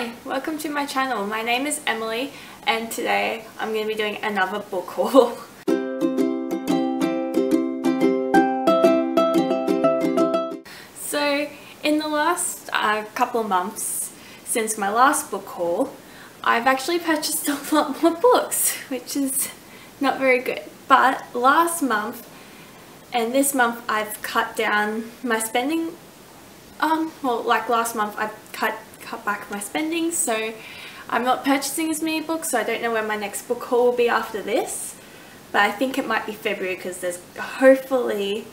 Hi, welcome to my channel. My name is Emily and today I'm going to be doing another book haul. so in the last uh, couple months since my last book haul, I've actually purchased a lot more books, which is not very good. But last month and this month I've cut down my spending um well like last month I've cut cut back my spending so I'm not purchasing as many books so I don't know when my next book haul will be after this but I think it might be February because there's hopefully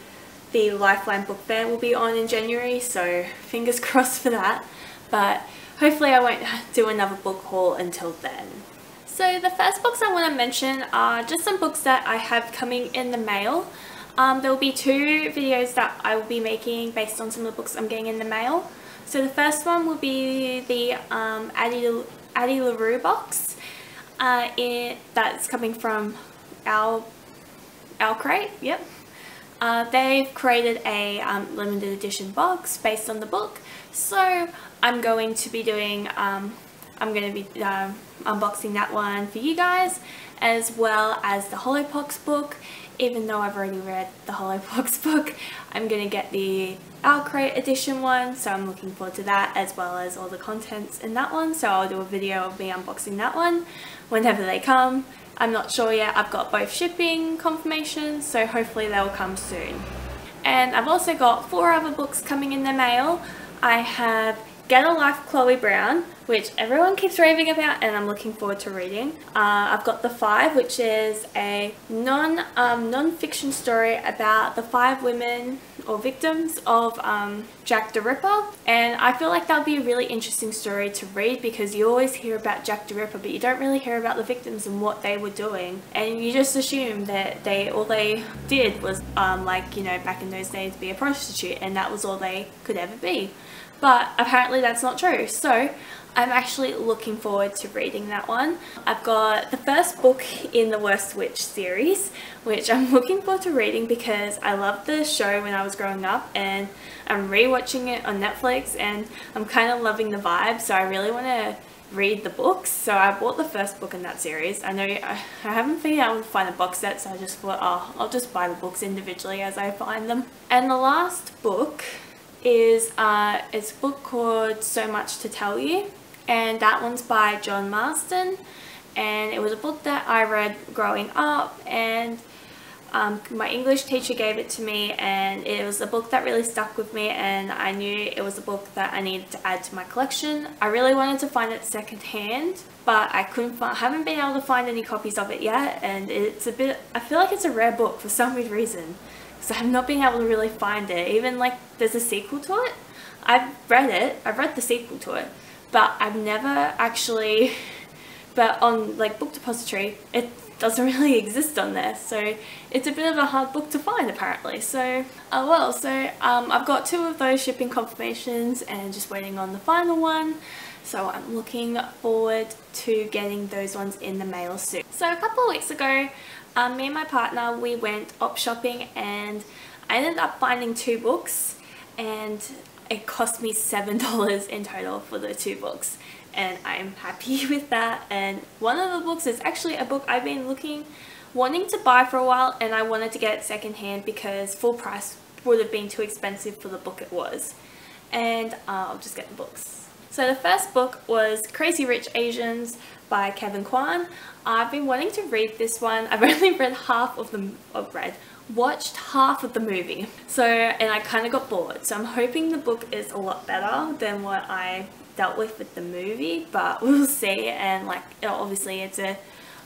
the Lifeline book fair will be on in January so fingers crossed for that but hopefully I won't do another book haul until then. So the first books I want to mention are just some books that I have coming in the mail. Um, there will be two videos that I will be making based on some of the books I'm getting in the mail. So the first one will be the um, Addie, Addie LaRue box. Uh, it, that's coming from our, our crate, yep. Uh, they've created a um, limited edition box based on the book. So I'm going to be doing, um, I'm going to be uh, unboxing that one for you guys as well as the Hollowpox book even though I've already read the Hollowpox book, I'm going to get the Crate edition one, so I'm looking forward to that as well as all the contents in that one. So I'll do a video of me unboxing that one whenever they come. I'm not sure yet, I've got both shipping confirmations, so hopefully they'll come soon. And I've also got four other books coming in the mail. I have Get a Life Chloe Brown, which everyone keeps raving about and I'm looking forward to reading. Uh, I've got The Five, which is a non, um, non-fiction story about the five women or victims of um, Jack the Ripper. And I feel like that would be a really interesting story to read because you always hear about Jack the Ripper but you don't really hear about the victims and what they were doing. And you just assume that they all they did was um, like you know back in those days be a prostitute and that was all they could ever be but apparently that's not true. So I'm actually looking forward to reading that one. I've got the first book in the Worst Witch series, which I'm looking forward to reading because I loved the show when I was growing up and I'm rewatching it on Netflix and I'm kind of loving the vibe so I really want to read the books. So I bought the first book in that series. I know I, haven't figured out how to find the box set so I just thought, oh, I'll just buy the books individually as I find them. And the last book is uh, it's a book called So Much to Tell You and that one's by John Marsden and it was a book that I read growing up and um, my English teacher gave it to me and it was a book that really stuck with me and I knew it was a book that I needed to add to my collection. I really wanted to find it secondhand but I couldn't find, haven't been able to find any copies of it yet and it's a bit, I feel like it's a rare book for some weird reason because I've not been able to really find it. Even like there's a sequel to it. I've read it, I've read the sequel to it, but I've never actually, but on like Book Depository, it doesn't really exist on there. So it's a bit of a hard book to find apparently. So, oh well, so um, I've got two of those shipping confirmations and just waiting on the final one. So I'm looking forward to getting those ones in the mail soon. So a couple of weeks ago, um, me and my partner, we went op shopping and I ended up finding two books and it cost me $7 in total for the two books and I'm happy with that and one of the books is actually a book I've been looking wanting to buy for a while and I wanted to get it secondhand because full price would have been too expensive for the book it was and uh, I'll just get the books. So the first book was Crazy Rich Asians by Kevin Kwan. I've been wanting to read this one. I've only read half of the, of read, watched half of the movie. So, and I kind of got bored. So I'm hoping the book is a lot better than what I dealt with with the movie, but we'll see. And like, obviously it's a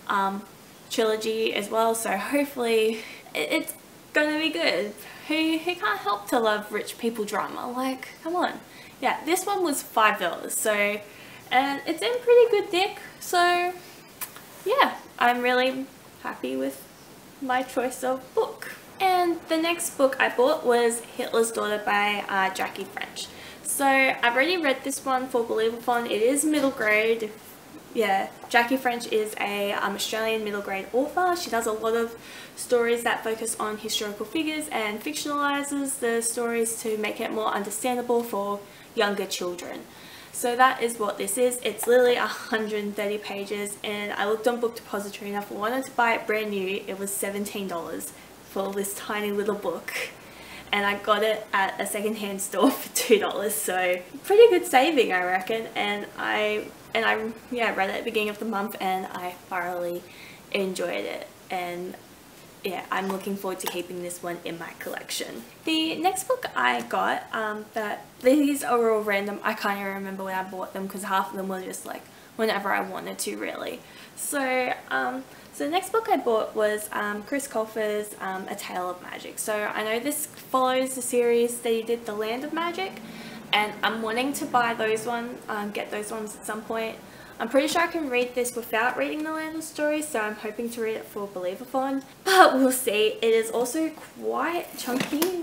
um, trilogy as well. So hopefully it's gonna be good. Who, who can't help to love rich people drama? Like, come on. Yeah, this one was $5. So, and it's in pretty good nick. So, yeah, I'm really happy with my choice of book. And the next book I bought was Hitler's Daughter by uh, Jackie French. So I've already read this one for Believathon. It is middle grade. Yeah, Jackie French is a um, Australian middle grade author. She does a lot of stories that focus on historical figures and fictionalizes the stories to make it more understandable for younger children. So that is what this is. It's literally 130 pages and I looked on Book Depository and if I wanted to buy it brand new, it was $17 for this tiny little book. And I got it at a secondhand store for $2. So pretty good saving I reckon. And I and I yeah read it at the beginning of the month and I thoroughly enjoyed it. And yeah, I'm looking forward to keeping this one in my collection. The next book I got, um, that these are all random. I can't even remember when I bought them because half of them were just like whenever I wanted to really. So, um, so the next book I bought was um, Chris Colfer's um, A Tale of Magic. So I know this follows the series that he did The Land of Magic and I'm wanting to buy those ones, um, get those ones at some point. I'm pretty sure I can read this without reading the Land of Stories, so I'm hoping to read it for Believathon, but we'll see. It is also quite chunky.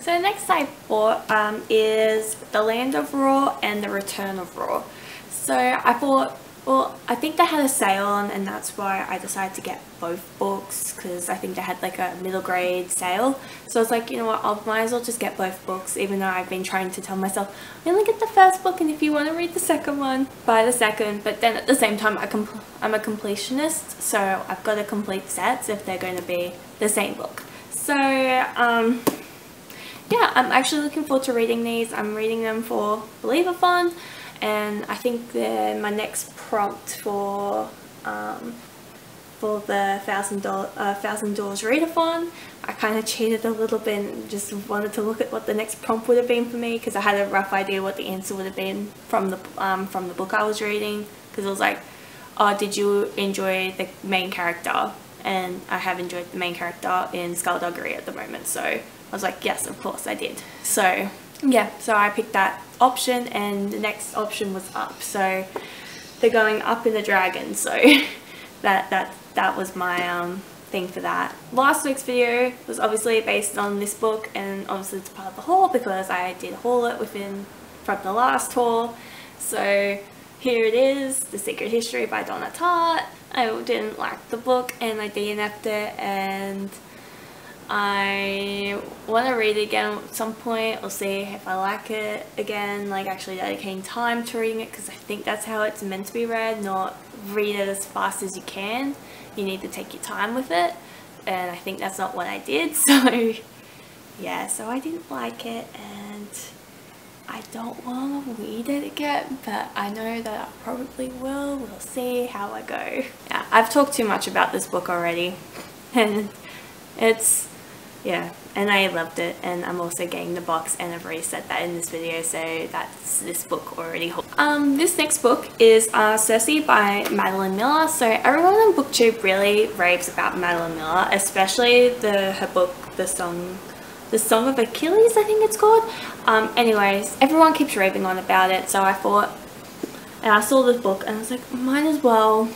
So next I bought um, is The Land of Roar and The Return of Roar. So I bought well, I think they had a sale on and that's why I decided to get both books because I think they had like a middle grade sale. So I was like, you know what, I might as well just get both books even though I've been trying to tell myself, only get the first book and if you want to read the second one, buy the second. But then at the same time, I I'm a completionist, so I've got to complete sets if they're going to be the same book. So, um, yeah, I'm actually looking forward to reading these. I'm reading them for Believathon and I think the, my next prompt for um, for the thousand uh, thousand doors readathon I kind of cheated a little bit and just wanted to look at what the next prompt would have been for me because I had a rough idea what the answer would have been from the um, from the book I was reading because it was like oh did you enjoy the main character? And I have enjoyed the main character in Skulduggery at the moment so I was like yes of course I did. So yeah so I picked that option and the next option was up. So they're going up in the dragon. So that that that was my um thing for that. Last week's video was obviously based on this book and obviously it's part of the haul because I did haul it within from the last haul. So here it is The Secret History by Donna Tartt. I didn't like the book and I DNF'd it and I want to read it again at some point or see if I like it again, like actually dedicating time to reading it because I think that's how it's meant to be read, not read it as fast as you can. You need to take your time with it and I think that's not what I did so yeah, so I didn't like it and I don't want to read it again but I know that I probably will. We'll see how I go. Yeah, I've talked too much about this book already and it's yeah and I loved it and I'm also getting the box and I've already said that in this video so that's this book already um this next book is uh, Circe by Madeline Miller so everyone on booktube really raves about Madeline Miller especially the her book the song the Song of Achilles I think it's called. Um anyways everyone keeps raving on about it so I thought and I saw this book and I was like might as well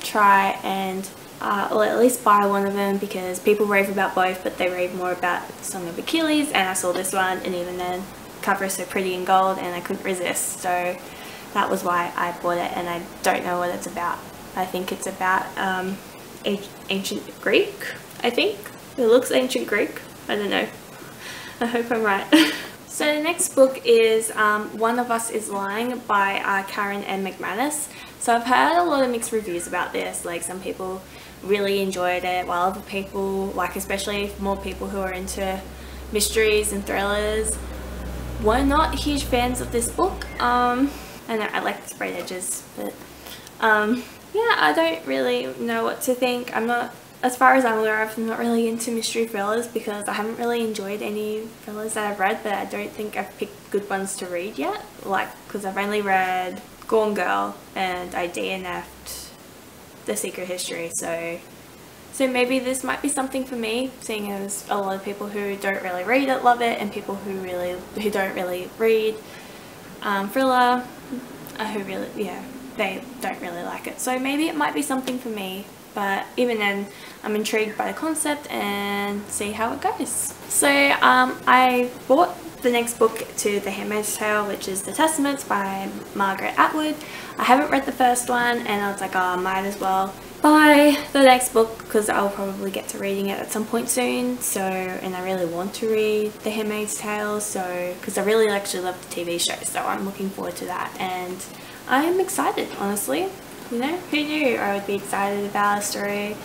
try and uh, or at least buy one of them because people rave about both but they rave more about Song of Achilles and I saw this one and even then cover is so pretty in gold and I couldn't resist so that was why I bought it and I don't know what it's about. I think it's about um, ancient Greek I think. It looks ancient Greek. I don't know. I hope I'm right. so the next book is um, One of Us is Lying by uh, Karen M. McManus. So I've heard a lot of mixed reviews about this like some people really enjoyed it while other people like especially more people who are into mysteries and thrillers were not huge fans of this book. Um I know I like the sprayed edges but um yeah I don't really know what to think. I'm not as far as I'm aware I'm not really into mystery thrillers because I haven't really enjoyed any thrillers that I've read but I don't think I've picked good ones to read yet. Like because I've only read Gone Girl and I DNF'd the secret history so so maybe this might be something for me seeing as a lot of people who don't really read it love it and people who really who don't really read um, thriller uh, who really yeah they don't really like it so maybe it might be something for me but even then I'm intrigued by the concept and see how it goes. So um, I bought the next book to The Handmaid's Tale which is The Testaments by Margaret Atwood. I haven't read the first one and I was like oh I might as well buy the next book because I'll probably get to reading it at some point soon. So and I really want to read The Handmaid's Tale so because I really actually love the TV show so I'm looking forward to that. And I'm excited honestly. You know who knew I would be excited about a story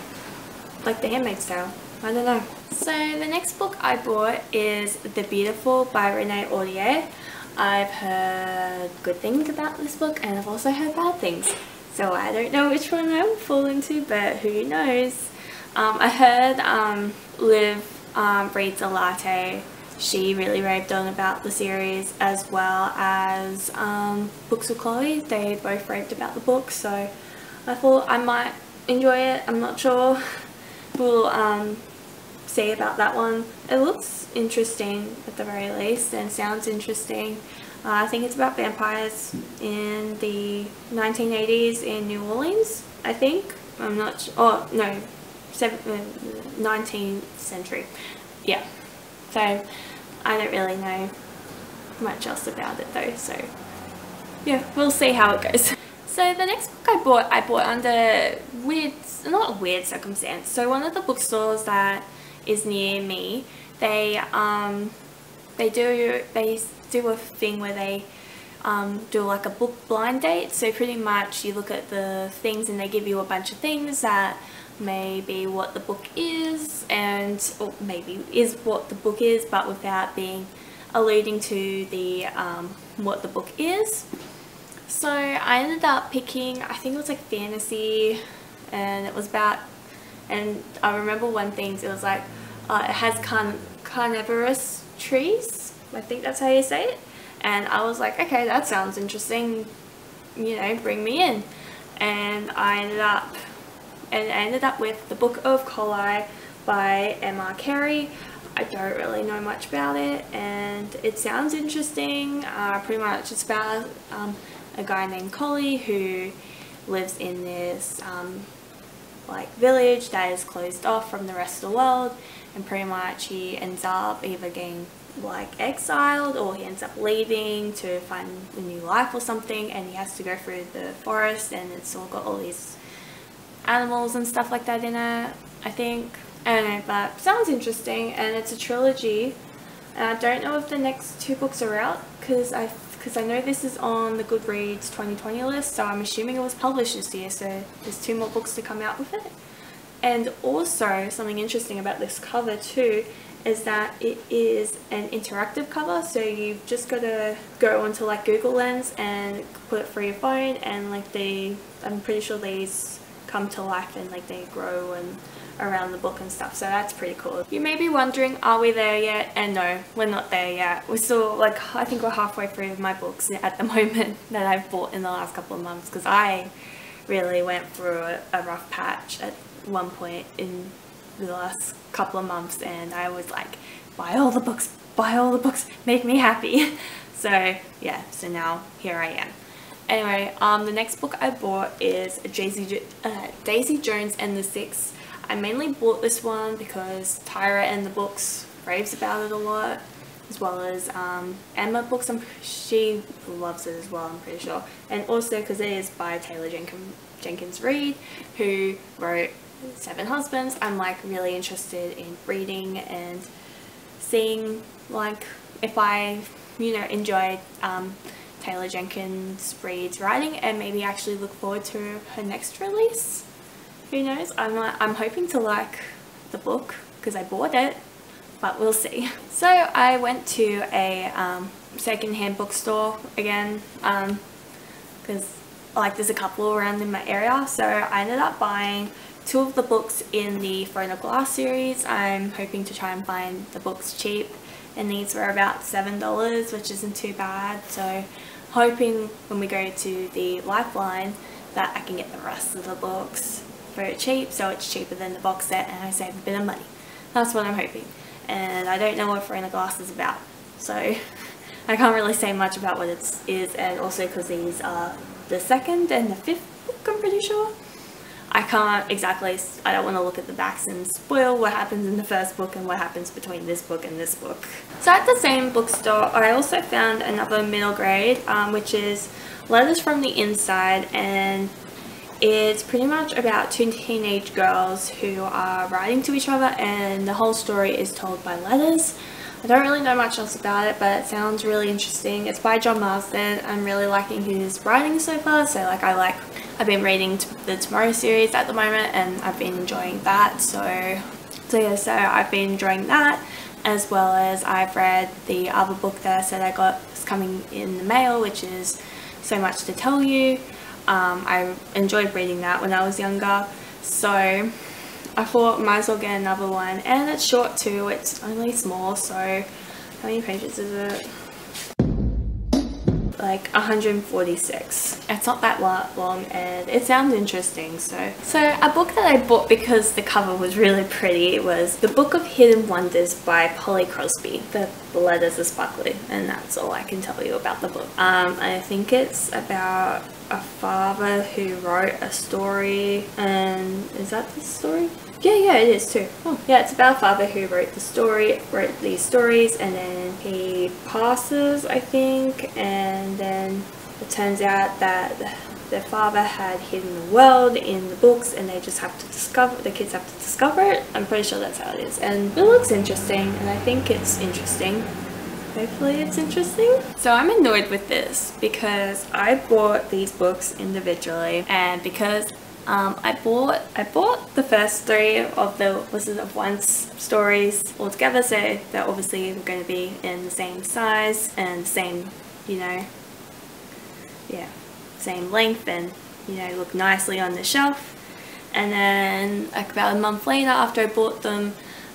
like The Handmaid's Tale I don't know so the next book I bought is The Beautiful by Renee Ahdieh I've heard good things about this book and I've also heard bad things so I don't know which one I will fall into, but who knows. Um, I heard um, Liv um, reads a latte. She really raved on about the series as well as um, Books with Chloe. They both raved about the book, so I thought I might enjoy it. I'm not sure. We'll um, see about that one. It looks interesting at the very least and sounds interesting. Uh, I think it's about vampires in the 1980s in New Orleans, I think. I'm not sure. Oh, no, 19th uh, century. Yeah. So, I don't really know much else about it though, so yeah, we'll see how it goes. So the next book I bought, I bought under weird, not weird circumstance. So one of the bookstores that is near me, they um, they do they do a thing where they um, do like a book blind date. So pretty much you look at the things and they give you a bunch of things that may be what the book is and or maybe is what the book is but without being alluding to the um, what the book is. So I ended up picking, I think it was like fantasy and it was about, and I remember one thing, it was like, uh, it has carn carnivorous trees. I think that's how you say it. And I was like, okay, that sounds interesting. You know, bring me in. And I ended up, and I ended up with the Book of Koli by M.R. Carey. I don't really know much about it and it sounds interesting. Uh, pretty much it's about um, a guy named Koli who lives in this um, like village that is closed off from the rest of the world and pretty much he ends up either getting like exiled or he ends up leaving to find a new life or something and he has to go through the forest and it's all got all these animals and stuff like that in it I think. I don't know but sounds interesting and it's a trilogy. And I don't know if the next two books are out because I because I know this is on the Goodreads 2020 list so I'm assuming it was published this year so there's two more books to come out with it. And also something interesting about this cover too is that it is an interactive cover so you've just got to go onto like Google Lens and put it through your phone and like they I'm pretty sure these come to life and like they grow and around the book and stuff so that's pretty cool. You may be wondering are we there yet? And no we're not there yet. We're still like I think we're halfway through my books at the moment that I've bought in the last couple of months because I really went through a, a rough patch at one point in the last couple of months and I was like buy all the books buy all the books make me happy. So yeah so now here I am. Anyway um the next book I bought is Daisy, uh, Daisy Jones and the Six I mainly bought this one because Tyra and the books raves about it a lot as well as um, Emma books I'm, she loves it as well I'm pretty sure and also because it is by Taylor Jenkins, Jenkins Reid who wrote Seven Husbands. I'm like really interested in reading and seeing like if I, you know, enjoy um, Taylor Jenkins Reid's writing and maybe actually look forward to her next release. Who knows? I'm, I'm hoping to like the book because I bought it, but we'll see. So I went to a um, second-hand bookstore again because um, like there's a couple around in my area so I ended up buying two of the books in the Throne of Glass series. I'm hoping to try and find the books cheap and these were about $7 which isn't too bad so hoping when we go to the Lifeline that I can get the rest of the books for cheap so it's cheaper than the box set and I save a bit of money. That's what I'm hoping and I don't know what Throne Glass is about so I can't really say much about what it is and also because these are the second and the fifth book I'm pretty sure I can't exactly, I don't want to look at the backs and spoil what happens in the first book and what happens between this book and this book. So at the same bookstore, I also found another middle grade, um, which is Letters from the Inside, and it's pretty much about two teenage girls who are writing to each other and the whole story is told by letters. I don't really know much else about it but it sounds really interesting. It's by John Marsden. I'm really liking his writing so far so like I like I've been reading the Tomorrow series at the moment and I've been enjoying that so so yeah so I've been enjoying that as well as I've read the other book that I said I got coming in the mail which is So Much to Tell You um, I enjoyed reading that when I was younger. So I thought might as well get another one. And it's short too, it's only small, so how many pages is it? Like 146 it's not that long and it sounds interesting so. So a book that I bought because the cover was really pretty was the book of hidden wonders by Polly Crosby. The, letters are sparkly and that's all I can tell you about the book. Um, I think it's about a father who wrote a story and is that the story yeah, yeah, it is too. Oh, yeah, it's about a father who wrote the story, wrote these stories, and then he passes, I think, and then it turns out that their father had hidden the world in the books, and they just have to discover. The kids have to discover it. I'm pretty sure that's how it is, and it looks interesting, and I think it's interesting. Hopefully it's interesting. So I'm annoyed with this because I bought these books individually and because um, I bought I bought the first three of the Wizard of Once stories all together, so they're obviously going to be in the same size and same, you know, yeah, same length and you know look nicely on the shelf. And then like about a month later, after I bought them,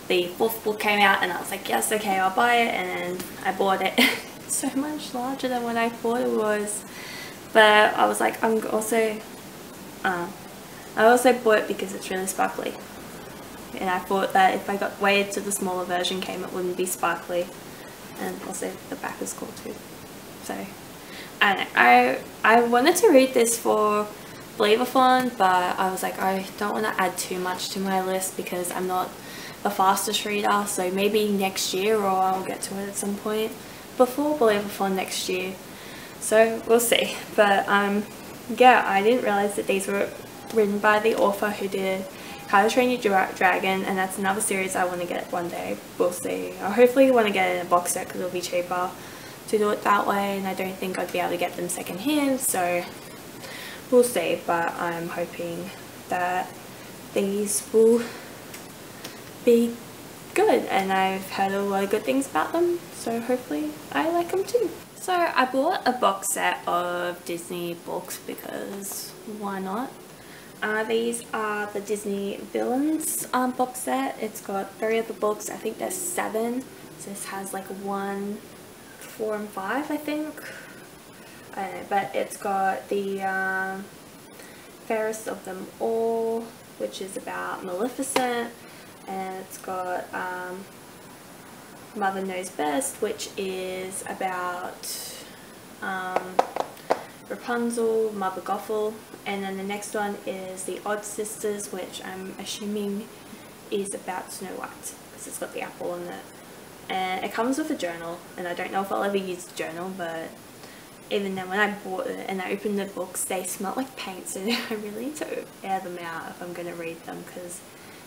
the fourth book came out, and I was like, yes, okay, I'll buy it. And then I bought it. so much larger than what I thought it was. But I was like, I'm also. Uh, I also bought it because it's really sparkly. And I thought that if I got way to the smaller version came it wouldn't be sparkly. And also the back is cool too. So I I I wanted to read this for Believathon but I was like I don't want to add too much to my list because I'm not the fastest reader so maybe next year or I'll get to it at some point before Believathon next year. So we'll see. But um yeah, I didn't realize that these were written by the author who did How to Train Your Dragon and that's another series I want to get one day. We'll see. I hopefully want to get it in a box set because it'll be cheaper to do it that way and I don't think I'd be able to get them second hand so we'll see but I'm hoping that these will be good and I've heard a lot of good things about them so hopefully I like them too. So I bought a box set of Disney books because why not? Uh, these are the Disney Villains um, box set. It's got three of the books. I think there's seven. So this has like one, four, and five, I think. I know, but it's got the um, Fairest of Them All, which is about Maleficent. And it's got um, Mother Knows Best, which is about um, Rapunzel, Mother Gothel, and then the next one is the Odd Sisters, which I'm assuming is about Snow White, because it's got the apple in it. And it comes with a journal, and I don't know if I'll ever use the journal, but even then when I bought it and I opened the books, they smelled like paint, so I really need to air them out if I'm going to read them, because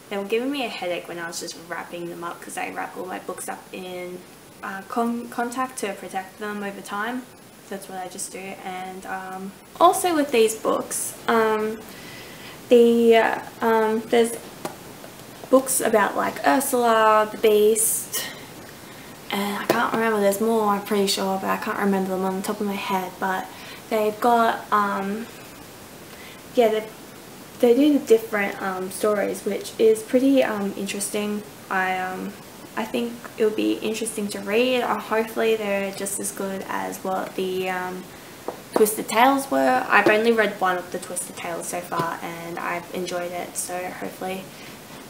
they were giving me a headache when I was just wrapping them up, because I wrap all my books up in uh, con contact to protect them over time that's what I just do and um, also with these books um, the uh, um, there's books about like Ursula the Beast and I can't remember there's more I'm pretty sure but I can't remember them on the top of my head but they've got um, yeah they, they do different um, stories which is pretty interesting. I I think it'll be interesting to read. Uh, hopefully they're just as good as what the um, Twisted Tales were. I've only read one of the Twisted Tales so far and I've enjoyed it so hopefully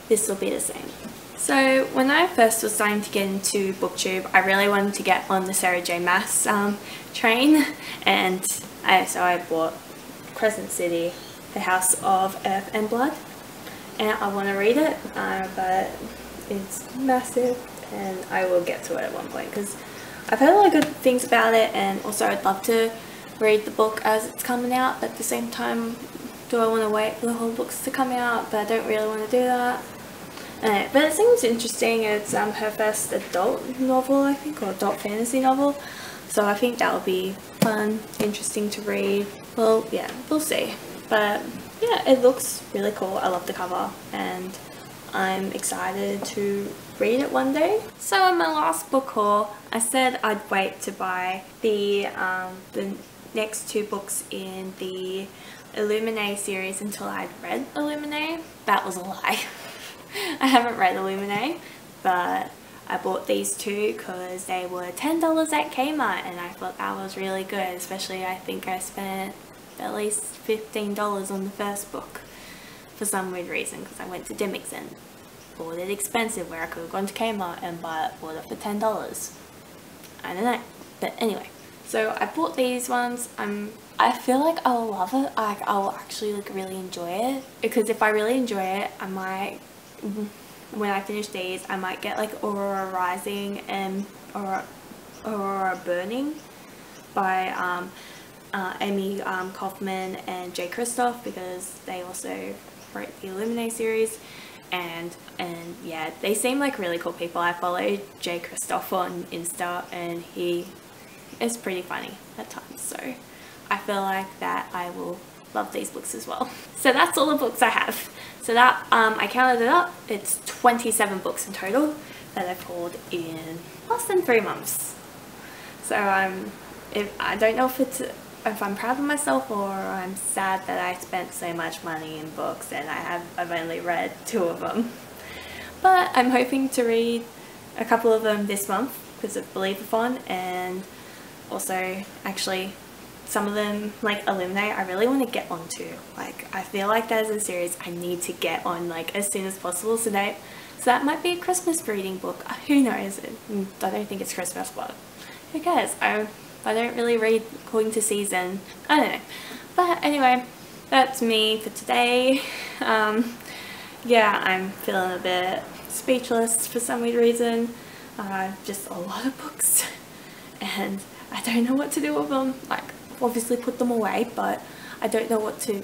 this will be the same. So when I first was starting to get into booktube I really wanted to get on the Sarah J Maas um, train and I, so I bought Crescent City, The House of Earth and Blood and I want to read it uh, but it's massive and I will get to it at one point because I've heard a lot of good things about it and also I'd love to read the book as it's coming out but at the same time do I want to wait for the whole books to come out? But I don't really want to do that. But it seems interesting. It's um, her first adult novel, I think, or adult fantasy novel. So I think that will be fun, interesting to read. Well, yeah, we'll see. But yeah, it looks really cool. I love the cover and I'm excited to read it one day. So in my last book haul, I said I'd wait to buy the, um, the next two books in the Illuminae series until I'd read Illuminae. That was a lie. I haven't read Illuminae, but I bought these two because they were $10 at Kmart and I thought that was really good, especially I think I spent at least $15 on the first book for some weird reason because I went to and bought it expensive where I could have gone to Kmart and bought, bought it for $10. I don't know. But anyway, so I bought these ones. I'm I feel like I'll love it. Like I'll actually like really enjoy it because if I really enjoy it, I might when I finish these, I might get like Aurora Rising and Aurora, Aurora Burning by um, uh, Amie um, Kaufman and Jay Kristoff because they also the Illuminae series and and yeah they seem like really cool people. I follow Jay Kristoff on Insta and he is pretty funny at times so I feel like that I will love these books as well. So that's all the books I have. So that um, I counted it up. It's 27 books in total that I've pulled in less than three months. So I'm um, if I don't know if it's if I'm proud of myself or I'm sad that I spent so much money in books and I have I've only read two of them. But I'm hoping to read a couple of them this month because of *Believe Believathon and also actually some of them like Illuminae I really want to get onto like I feel like there's a series I need to get on like as soon as possible. So that so that might be a Christmas reading book. Uh, who knows? Mm, I don't think it's Christmas but who cares? I I don't really read according to season. I don't know. But anyway, that's me for today. Um, yeah, I'm feeling a bit speechless for some weird reason. Uh, just a lot of books and I don't know what to do with them. Like, obviously put them away, but I don't know what to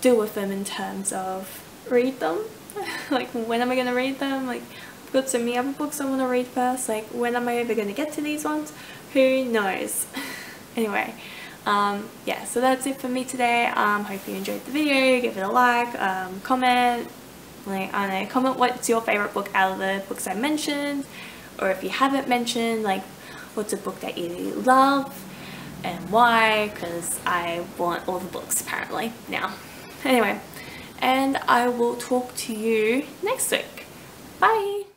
do with them in terms of read them. like, when am I going to read them? Like, I've got so many other books I want to read first. Like, when am I ever going to get to these ones? Who knows? Anyway um, yeah so that's it for me today. Um, hope you enjoyed the video. Give it a like um, comment like I don't know comment what's your favorite book out of the books I mentioned or if you haven't mentioned like what's a book that you love and why because I want all the books apparently now. Anyway and I will talk to you next week. Bye